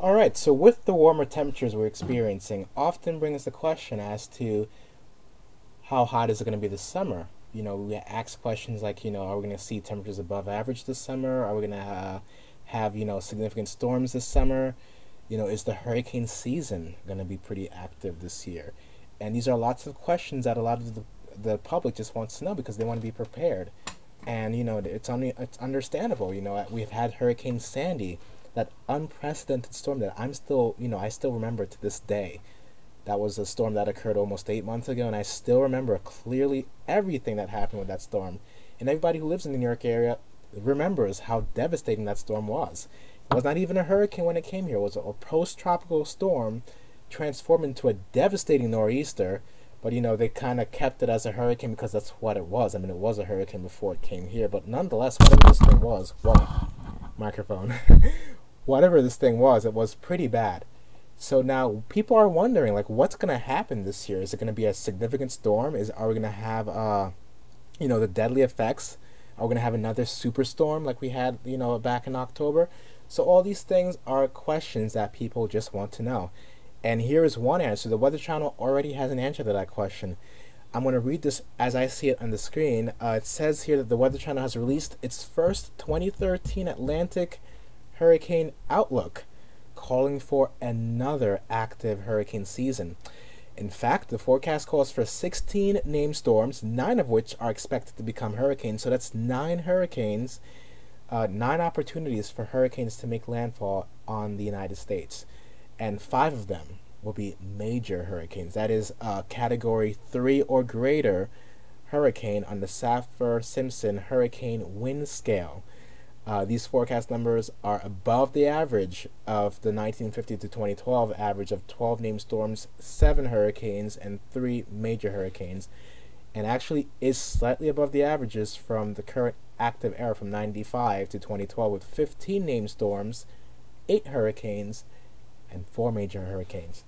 All right, so with the warmer temperatures we're experiencing, often brings the question as to how hot is it going to be this summer? You know, we ask questions like, you know, are we going to see temperatures above average this summer? Are we going to uh, have, you know, significant storms this summer? You know, is the hurricane season going to be pretty active this year? And these are lots of questions that a lot of the, the public just wants to know because they want to be prepared. And, you know, it's, un- it's understandable. You know, we've had Hurricane Sandy that unprecedented storm that I'm still, you know, I still remember to this day. That was a storm that occurred almost eight months ago, and I still remember clearly everything that happened with that storm. And everybody who lives in the New York area remembers how devastating that storm was. It was not even a hurricane when it came here, it was a post tropical storm transformed into a devastating nor'easter. But you know, they kind of kept it as a hurricane because that's what it was. I mean, it was a hurricane before it came here, but nonetheless, whatever this thing was, whoa, microphone. whatever this thing was, it was pretty bad. So now people are wondering, like, what's going to happen this year? Is it going to be a significant storm? Is are we going to have, uh, you know, the deadly effects? Are we going to have another superstorm like we had, you know, back in October? So all these things are questions that people just want to know. And here is one answer. The Weather Channel already has an answer to that question. I'm going to read this as I see it on the screen. Uh, it says here that the Weather Channel has released its first 2013 Atlantic hurricane outlook, calling for another active hurricane season. In fact, the forecast calls for 16 named storms, nine of which are expected to become hurricanes. So that's nine hurricanes, uh, nine opportunities for hurricanes to make landfall on the United States. And five of them will be major hurricanes. That is a category three or greater hurricane on the Saffir Simpson hurricane wind scale. Uh, these forecast numbers are above the average of the 1950 to 2012 average of 12 named storms, 7 hurricanes, and 3 major hurricanes, and actually is slightly above the averages from the current active era from 95 to 2012 with 15 named storms, 8 hurricanes, and 4 major hurricanes.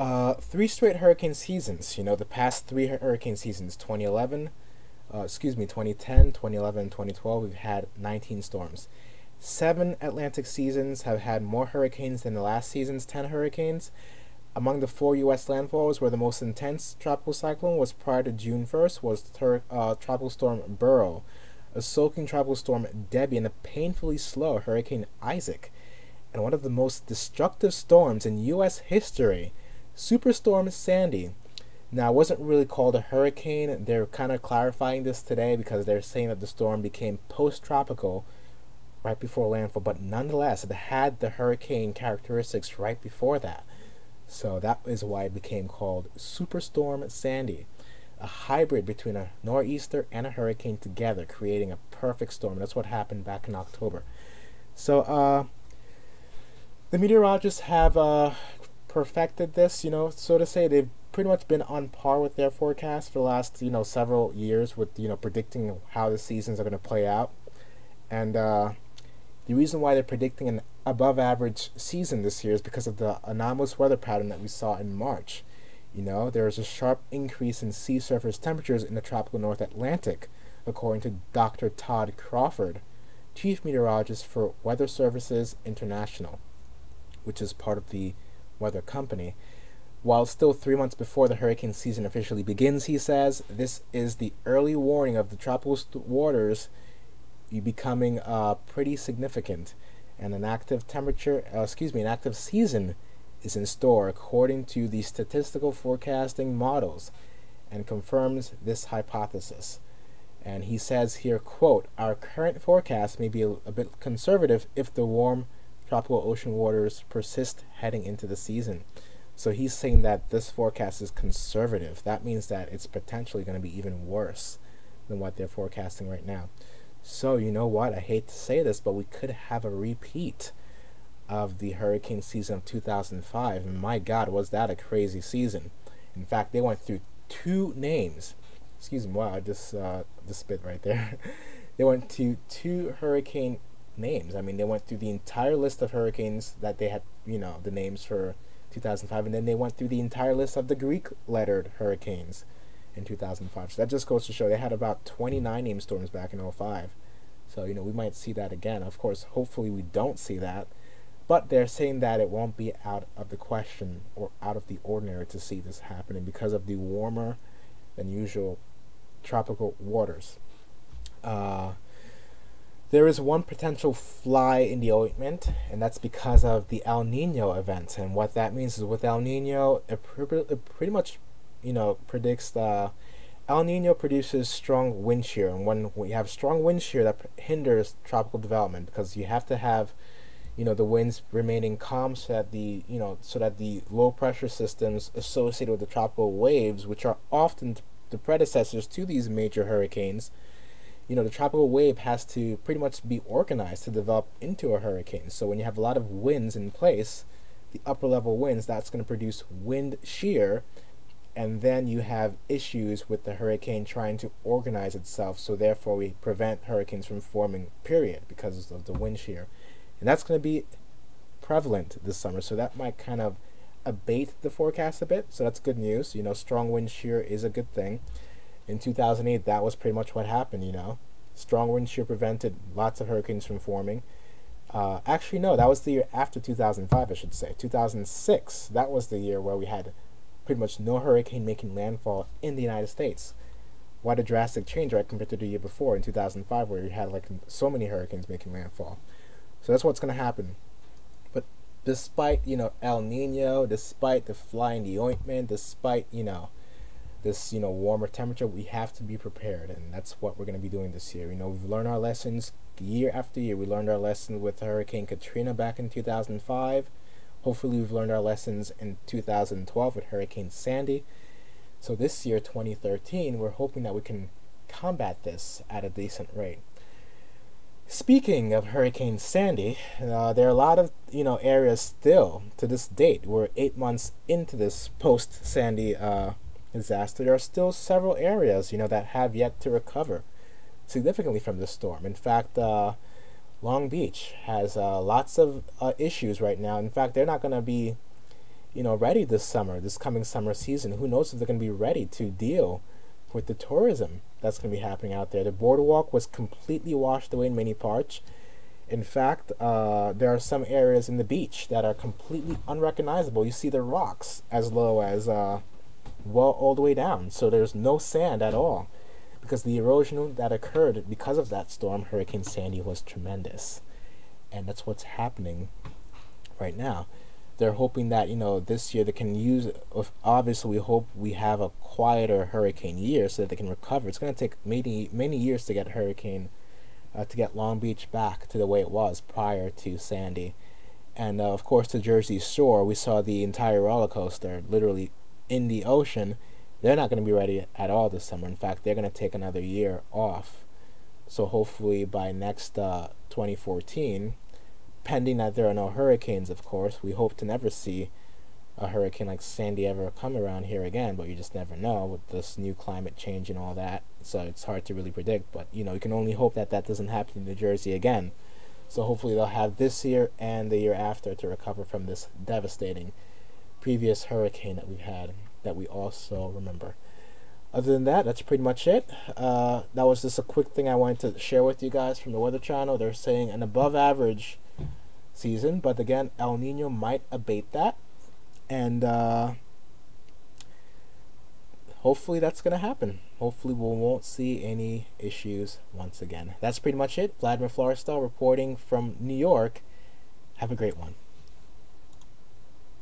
Uh, three straight hurricane seasons, you know, the past three hurricane seasons 2011, uh, excuse me, 2010, 2011, and 2012, we've had 19 storms. Seven Atlantic seasons have had more hurricanes than the last season's 10 hurricanes. Among the four U.S. landfalls where the most intense tropical cyclone was prior to June 1st was uh, Tropical Storm Beryl, a soaking Tropical Storm Debbie, and a painfully slow Hurricane Isaac. And one of the most destructive storms in U.S. history, Superstorm Sandy, now, it wasn't really called a hurricane. They're kind of clarifying this today because they're saying that the storm became post tropical right before landfall, but nonetheless, it had the hurricane characteristics right before that. So that is why it became called Superstorm Sandy, a hybrid between a nor'easter and a hurricane together, creating a perfect storm. That's what happened back in October. So, uh, the meteorologists have uh, perfected this, you know, so to say. They've pretty much been on par with their forecast for the last you know several years with you know predicting how the seasons are going to play out, and uh, the reason why they're predicting an above average season this year is because of the anomalous weather pattern that we saw in March. You know, there is a sharp increase in sea surface temperatures in the tropical North Atlantic, according to Dr. Todd Crawford, chief meteorologist for Weather Services International, which is part of the weather company. While still three months before the hurricane season officially begins, he says, this is the early warning of the tropical waters becoming uh, pretty significant, and an active temperature, uh, excuse me, an active season is in store according to the statistical forecasting models, and confirms this hypothesis. And he says here, quote, our current forecast may be a, a bit conservative if the warm tropical ocean waters persist heading into the season. So he's saying that this forecast is conservative. That means that it's potentially going to be even worse than what they're forecasting right now. So, you know what? I hate to say this, but we could have a repeat of the hurricane season of 2005. And my God, was that a crazy season! In fact, they went through two names. Excuse me, wow, I just, uh, just spit right there. they went to two hurricane names. I mean, they went through the entire list of hurricanes that they had, you know, the names for 2005, and then they went through the entire list of the Greek lettered hurricanes in 2005. So that just goes to show they had about 29 named storms back in 05. So, you know, we might see that again. Of course, hopefully we don't see that. but they're saying that it won't be out of the question or out of the ordinary to see this happening because of the warmer than usual tropical waters. Uh, there is one potential fly in the ointment, and that's because of the El Nino event. And what that means is with El Nino, it, pretty much, you know, predicts the El Nino produces strong wind shear, and when we have strong wind shear, that hinders tropical development because you have to have, you know, the winds remaining calm so that the you know so that the low pressure systems associated with the tropical waves, which are often the predecessors to these major hurricanes, you know, the tropical wave has to pretty much be organized to develop into a hurricane. So when you have a lot of winds in place, the upper level winds, that's going to produce wind shear, and then you have issues with the hurricane trying to organize itself. So therefore, we prevent hurricanes from forming. Period, because of the wind shear, and that's going to be prevalent this summer. So that might kind of abate the forecast a bit. So that's good news. You know, strong wind shear is a good thing in 2008, that was pretty much what happened, you know. Strong wind shear prevented lots of hurricanes from forming. Uh, actually, no, that was the year after 2005, I should say. 2006, that was the year where we had pretty much no hurricane making landfall in the United States. What a drastic change, right, compared to the year before in 2005, where we had like so many hurricanes making landfall. So that's what's going to happen. But despite, you know, El Nino, despite the fly in the ointment, despite, you know, this you know warmer temperature we have to be prepared and that's what we're going to be doing this year. You know we've learned our lessons year after year. We learned our lesson with hurricane katrina back in 2005 hopefully we've learned our lessons in 2012 with hurricane sandy. So this year 2013 we're hoping that we can combat this at a decent rate. Speaking of Hurricane Sandy, uh, there are a lot of you know areas still to this date. We're eight months into this post Sandy uh, disaster, there are still several areas, you know, that have yet to recover significantly from the storm. In fact, uh, Long Beach has uh, lots of uh, issues right now. In fact, they're not going to be, you know, ready this summer, this coming summer season. Who knows if they're going to be ready to deal with the tourism that's going to be happening out there. The boardwalk was completely washed away in many parts. In fact, uh, there are some areas in the beach that are completely unrecognizable. You see the rocks as low as uh, well all the way down. So there's no sand at all because the erosion that occurred because of that storm, Hurricane Sandy, was tremendous. And that's what's happening right now. They're hoping that, you know, this year they can use, obviously, we hope we have a quieter hurricane year so that they can recover. It's going to take many, many years to get Hurricane, uh, to get Long Beach back to the way it was prior to Sandy. And uh, of course, the Jersey Shore, we saw the entire roller coaster literally in the ocean, they're not going to be ready at all this summer. In fact, they're going to take another year off. So hopefully by next uh, 2014, pending that there are no hurricanes, of course, we hope to never see a hurricane like Sandy ever come around here again, but you just never know with this new climate change and all that. So it's hard to really predict, but you know, you can only hope that that doesn't happen in New Jersey again. So hopefully they'll have this year and the year after to recover from this devastating previous hurricane that we've had that we also remember. Other than that, that's pretty much it. Uh, that was just a quick thing I wanted to share with you guys from the Weather Channel. They're saying an above average season, but again, El Nino might abate that. And uh, hopefully that's going to happen. Hopefully we won't see any issues once again. That's pretty much it. Vladimir Florestal reporting from New York. Have a great one.